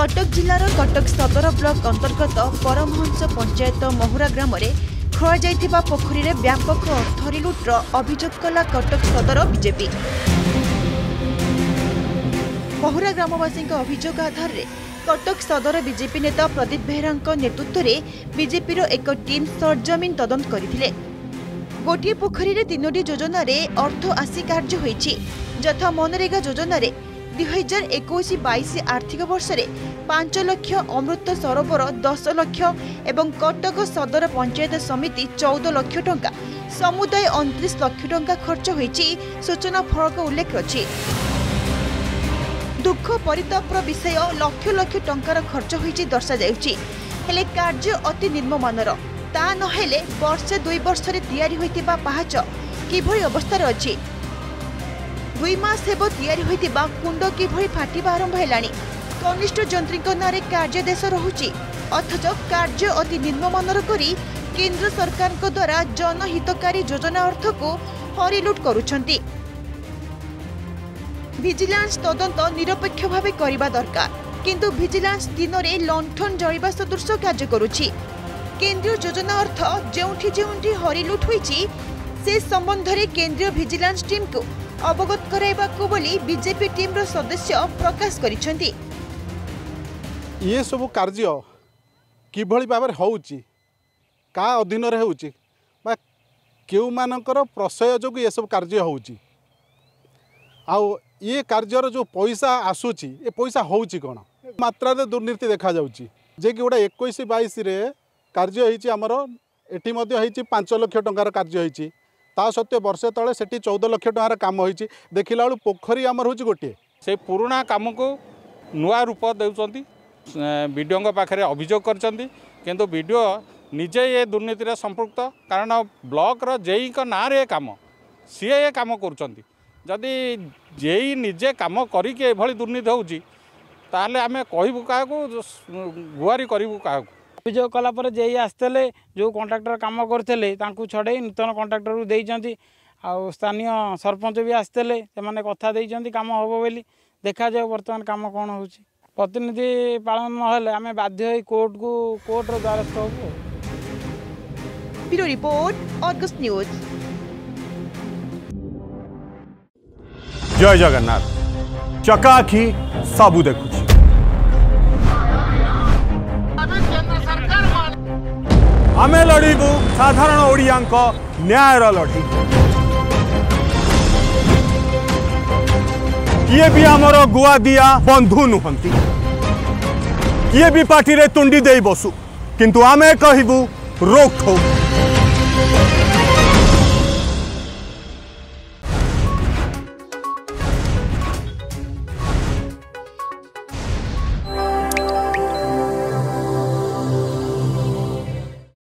কটক জেলার কটক সদর ব্লক অন্তর্গত পরমহংস পঞ্চায়েত মহুরা গ্রামে খোয়া যাই পোখরীরে ব্যাপক অর্থরি লুট্র অভিযোগ কলা কটক সদর বিজেপি মহুরা গ্রামবাসী অভিযোগ আধারে কটক সদর বিজেপি নেতা প্রদীপ বেহরা নেতৃত্বে বিজেপির এক টিম সরজমিন তদন্ত করে গোটিয়ে পোখরীরে তিনোটি যোজনার অর্থ আসি কার্য হয়েছে যথা মনরেগা যোজনার দুই হাজার একুশ বাইশ আর্থিক বর্ষে ପାଞ୍ଚ ଲକ୍ଷ ଅମୃତ ସରୋବର ଦଶ ଲକ୍ଷ ଏବଂ କଟକ ସଦର ପଞ୍ଚାୟତ ସମିତି ଚଉଦ ଲକ୍ଷ ଟଙ୍କା ସମୁଦାୟ ଅଣତିରିଶ ଲକ୍ଷ ଟଙ୍କା ଖର୍ଚ୍ଚ ହୋଇଛି ସୂଚନା ଫଳକ ଉଲ୍ଲେଖ ଅଛି ଦୁଃଖ ପରିତାପର ବିଷୟ ଲକ୍ଷ ଲକ୍ଷ ଟଙ୍କାର ଖର୍ଚ୍ଚ ହୋଇଛି ଦର୍ଶାଯାଉଛି ହେଲେ କାର୍ଯ୍ୟ ଅତି ନିମ୍ନମାନର ତା ନହେଲେ ବର୍ଷେ ଦୁଇ ବର୍ଷରେ ତିଆରି ହୋଇଥିବା ପାହାଚ କିଭଳି ଅବସ୍ଥାରେ ଅଛି ଦୁଇ ମାସ ହେବ ତିଆରି ହୋଇଥିବା କୁଣ୍ଡ କିଭଳି ଫାଟିବା ଆରମ୍ଭ ହେଲାଣି কনিষ্ঠ যন্ত্রীঙ্ নাঁরে কার্যাদেশ রহুচি অথচ কার্য অতি নিম্নমানর করে কেন্দ্র সরকার দ্বারা জনহিতকারী যোজনা অর্থক হরিলুট করুচার ভিজিলান্স তদন্ত নিরপেক্ষভাবে করা দরকার কিন্তু ভিজিলান্স দিনরে লণ্ঠন জলিবা সদৃশ কার্য করুছি কেন্দ্রীয় যোজনা অর্থ যেউঠি যেউঠি হরিলুট হয়েছি সে সম্বন্ধে কেন্দ্রীয় ভিজিলান্স টিমকে অবগত କରାଇବାକୁ ବୋଲି বিজেপি ଟିମ୍ର সদস্য প্রকাশ କରିଛନ୍ତି ଇଏ ସବୁ କାର୍ଯ୍ୟ କିଭଳି ଭାବରେ ହେଉଛି କାହା ଅଧୀନରେ ହେଉଛି ବା କେଉଁମାନଙ୍କର ପ୍ରଶୟ ଯୋଗୁଁ ଏସବୁ କାର୍ଯ୍ୟ ହେଉଛି ଆଉ ଇଏ କାର୍ଯ୍ୟର ଯେଉଁ ପଇସା ଆସୁଛି ଏ ପଇସା ହେଉଛି କ'ଣ ମାତ୍ରାରେ ଦୁର୍ନୀତି ଦେଖାଯାଉଛି ଯିଏକି ଗୋଟେ ଏକୋଇଶ ବାଇଶରେ କାର୍ଯ୍ୟ ହେଇଛି ଆମର ଏଠି ମଧ୍ୟ ହେଇଛି ପାଞ୍ଚ ଲକ୍ଷ ଟଙ୍କାର କାର୍ଯ୍ୟ ହେଇଛି ତା ସତ୍ତ୍ୱେ ବର୍ଷେ ତଳେ ସେଠି ଚଉଦ ଲକ୍ଷ ଟଙ୍କାର କାମ ହେଇଛି ଦେଖିଲା ବେଳୁ ପୋଖରୀ ଆମର ହେଉଛି ଗୋଟିଏ ସେ ପୁରୁଣା କାମକୁ ନୂଆ ରୂପ ଦେଉଛନ୍ତି ବିଡ଼ିଓଙ୍କ ପାଖରେ ଅଭିଯୋଗ କରିଛନ୍ତି କିନ୍ତୁ ବିଡ଼ିଓ ନିଜେ ଏ ଦୁର୍ନୀତିରେ ସମ୍ପୃକ୍ତ କାରଣ ବ୍ଲକର ଜେଇଙ୍କ ନାଁରେ ଏ କାମ ସିଏ ଏ କାମ କରୁଛନ୍ତି ଯଦି ଜେଇ ନିଜେ କାମ କରିକି ଏଭଳି ଦୁର୍ନୀତି ହେଉଛି ତାହେଲେ ଆମେ କହିବୁ କାହାକୁ ଗୁହାରି କରିବୁ କାହାକୁ ଅଭିଯୋଗ କଲାପରେ ଜେଇ ଆସିଥିଲେ ଯେଉଁ କଣ୍ଟ୍ରାକ୍ଟର କାମ କରିଥିଲେ ତାଙ୍କୁ ଛଡ଼େଇ ନୂତନ କଣ୍ଟ୍ରାକ୍ଟରକୁ ଦେଇଛନ୍ତି ଆଉ ସ୍ଥାନୀୟ ସରପଞ୍ଚ ବି ଆସିଥିଲେ ସେମାନେ କଥା ଦେଇଛନ୍ତି କାମ ହେବ ବୋଲି ଦେଖାଯାଉ ବର୍ତ୍ତମାନ କାମ କ'ଣ ହେଉଛି प्रतिनिधि पालन नाम बाध्य कोर्ट को कोर्ट द्वारस्थ हो जय जगन्नाथ चकाखी सब देखु आम लड़बू साधारण ओडिया लड़ी किए भी आमर गुआ दिया बंधु नुहति किए भी पार्टी तुंडी दे बसु किंतु आमे कहबू रोक ठोक